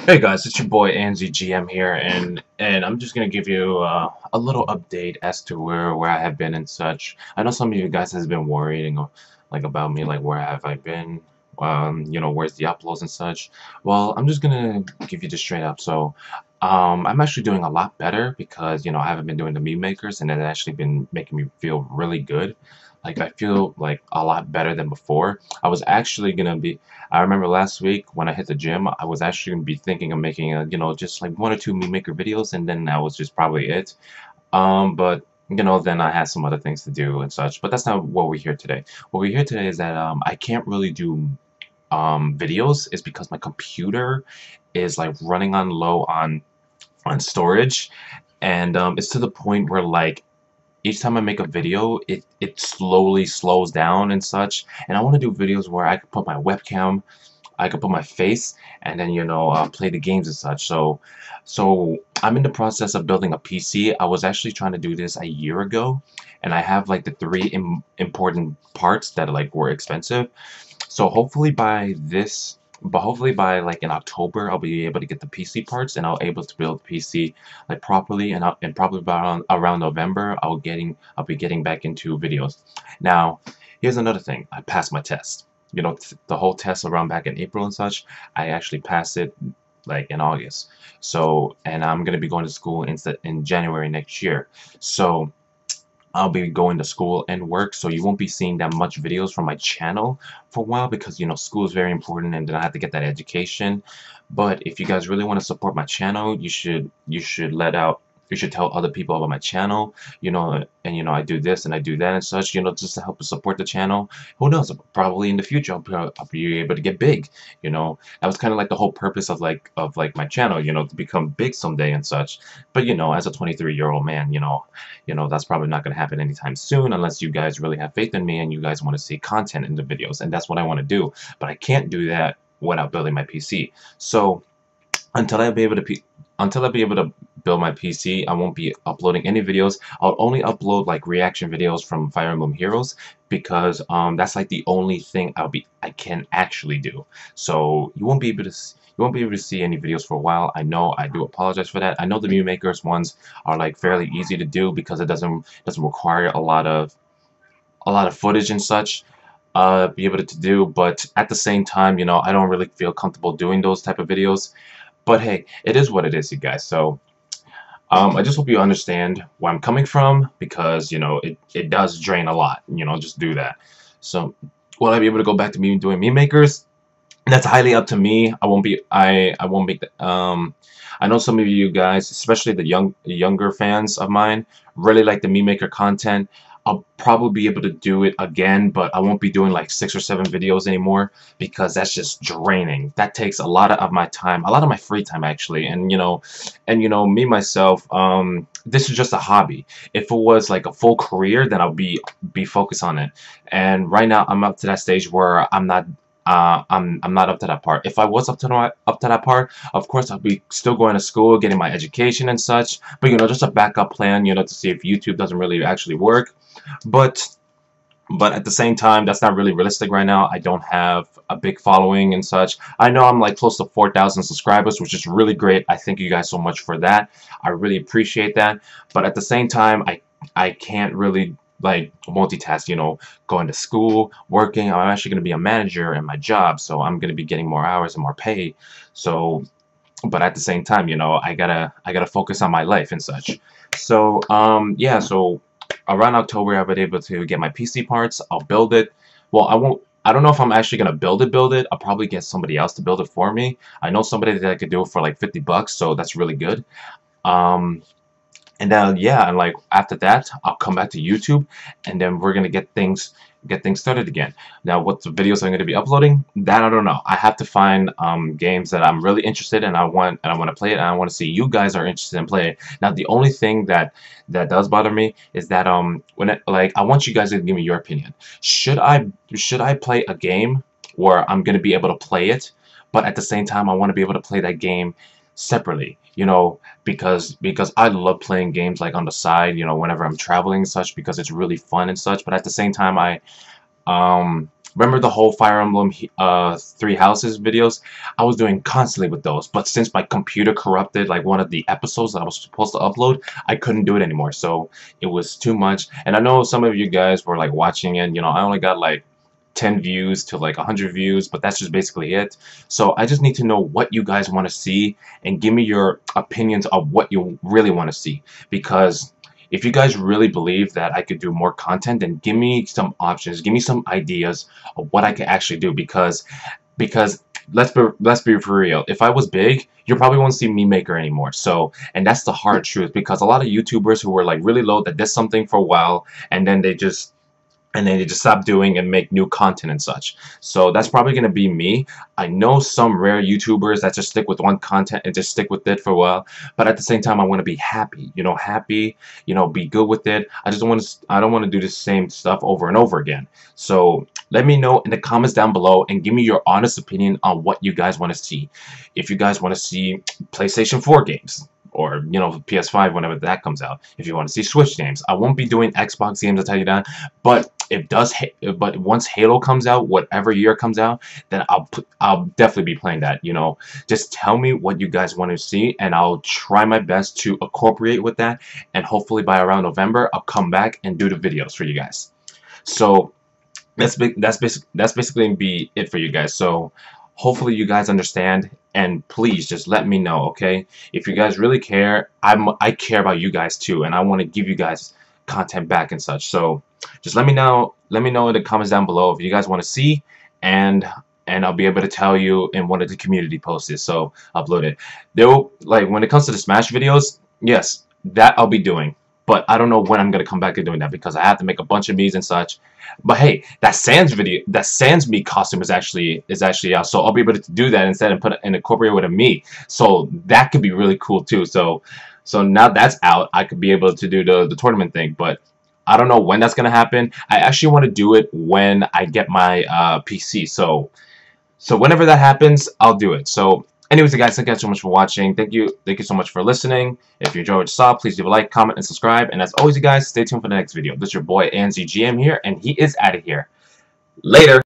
Hey guys, it's your boy AndzyGM here, and and I'm just gonna give you uh, a little update as to where where I have been and such. I know some of you guys has been worrying like about me, like where have I been, um, you know, where's the uploads and such. Well, I'm just gonna give you this straight up. So, um, I'm actually doing a lot better because you know I haven't been doing the meme makers, and it's actually been making me feel really good. Like I feel like a lot better than before. I was actually gonna be. I remember last week when I hit the gym, I was actually gonna be thinking of making a, you know, just like one or two meme maker videos, and then that was just probably it. Um, but you know, then I had some other things to do and such. But that's not what we're here today. What we're here today is that um, I can't really do um, videos is because my computer is like running on low on on storage and um, it's to the point where like each time I make a video, it, it slowly slows down and such. And I want to do videos where I can put my webcam, I could put my face, and then, you know, uh, play the games and such. So, so I'm in the process of building a PC. I was actually trying to do this a year ago, and I have like the three Im important parts that like were expensive. So hopefully by this but hopefully by like in October I'll be able to get the PC parts and I'll able to build PC like properly and I'll, and probably around around November I'll getting I'll be getting back into videos. Now here's another thing I passed my test. You know the whole test around back in April and such I actually passed it like in August. So and I'm gonna be going to school in in January next year. So I'll be going to school and work so you won't be seeing that much videos from my channel for a while because you know school is very important and then I have to get that education. But if you guys really want to support my channel you should you should let out you should tell other people about my channel you know and you know I do this and I do that and such you know just to help support the channel. Who knows? Probably in the future I'll, I'll be able to get big you know? That was kind of like the whole purpose of like of like my channel you know to become big someday and such. But you know as a 23 year old man you know you know that's probably not gonna happen anytime soon unless you guys really have faith in me and you guys want to see content in the videos and that's what I want to do. But I can't do that without building my PC so until I be able to until I be able to build my PC, I won't be uploading any videos. I'll only upload like reaction videos from Fire Emblem Heroes because um, that's like the only thing I'll be I can actually do. So you won't be able to you won't be able to see any videos for a while. I know I do apologize for that. I know the Meme Makers ones are like fairly easy to do because it doesn't doesn't require a lot of a lot of footage and such uh, be able to do but at the same time you know I don't really feel comfortable doing those type of videos but hey, it is what it is, you guys. So um, I just hope you understand where I'm coming from because, you know, it, it does drain a lot. You know, just do that. So will I be able to go back to me doing meme makers? That's highly up to me. I won't be. I I won't that. Um, I know some of you guys, especially the young younger fans of mine, really like the meme maker content. I'll probably be able to do it again, but I won't be doing like six or seven videos anymore because that's just draining. That takes a lot of my time, a lot of my free time actually. And you know, and you know, me myself, um, this is just a hobby. If it was like a full career, then I'll be be focused on it. And right now, I'm up to that stage where I'm not uh, I'm I'm not up to that part. If I was up to that up to that part, of course I'd be still going to school, getting my education and such. But you know, just a backup plan, you know, to see if YouTube doesn't really actually work. But but at the same time, that's not really realistic right now. I don't have a big following and such. I know I'm like close to 4,000 subscribers, which is really great. I thank you guys so much for that. I really appreciate that. But at the same time, I I can't really like multitask, you know, going to school, working. I'm actually going to be a manager in my job, so I'm going to be getting more hours and more pay. So, but at the same time, you know, I gotta I gotta focus on my life and such. So, um, yeah. So around October, I'll be able to get my PC parts. I'll build it. Well, I won't. I don't know if I'm actually gonna build it, build it. I'll probably get somebody else to build it for me. I know somebody that I could do it for like 50 bucks, so that's really good. Um, and then yeah and like after that I'll come back to YouTube and then we're gonna get things get things started again. Now what the videos I'm gonna be uploading that I don't know. I have to find um, games that I'm really interested in I want and I want to play it and I want to see you guys are interested in playing now the only thing that that does bother me is that um when it, like I want you guys to give me your opinion. Should I should I play a game where I'm gonna be able to play it but at the same time I want to be able to play that game separately you know because because I love playing games like on the side you know whenever I'm traveling and such because it's really fun and such but at the same time I um remember the whole Fire Emblem uh, Three Houses videos? I was doing constantly with those, but since my computer corrupted like one of the episodes that I was supposed to upload, I couldn't do it anymore. So it was too much. And I know some of you guys were like watching it. You know, I only got like 10 views to like 100 views, but that's just basically it. So I just need to know what you guys want to see and give me your opinions of what you really want to see because if you guys really believe that I could do more content, then give me some options, give me some ideas of what I can actually do because because let's be let's be for real. If I was big, you probably won't see me maker anymore. So, and that's the hard truth because a lot of YouTubers who were like really low that did something for a while and then they just and then they just stop doing and make new content and such. So that's probably going to be me. I know some rare YouTubers that just stick with one content and just stick with it for a while, but at the same time I want to be happy, you know, happy, you know, be good with it. I just don't want to I don't want to do the same stuff over and over again. So let me know in the comments down below and give me your honest opinion on what you guys want to see. If you guys want to see PlayStation 4 games, or you know PS5 whenever that comes out if you want to see Switch games. I won't be doing Xbox games I'll tell you that but it does but once Halo comes out whatever year comes out then I'll I'll definitely be playing that you know. Just tell me what you guys want to see and I'll try my best to incorporate with that and hopefully by around November I'll come back and do the videos for you guys. So that's that's basic that's basically be it for you guys. So hopefully you guys understand and please just let me know okay? If you guys really care I'm I care about you guys too and I want to give you guys content back and such. So just let me know let me know in the comments down below if you guys want to see and and I'll be able to tell you in one of the community posts so upload it. There like when it comes to the smash videos yes that I'll be doing but I don't know when I'm gonna come back to doing that because I have to make a bunch of Miis and such. But hey, that Sans video, that Sans Mii costume is actually is actually out, so I'll be able to do that instead and put it and incorporate with a Mii. So that could be really cool too. So so now that's out, I could be able to do the the tournament thing, but. I don't know when that's gonna happen. I actually want to do it when I get my uh, PC. So, so whenever that happens, I'll do it. So Anyways, you guys, thank you guys so much for watching. Thank you, thank you so much for listening. If you enjoyed what you saw, please leave a like, comment, and subscribe. And as always, you guys, stay tuned for the next video. This is your boy, AndzyGM here, and he is out of here. Later.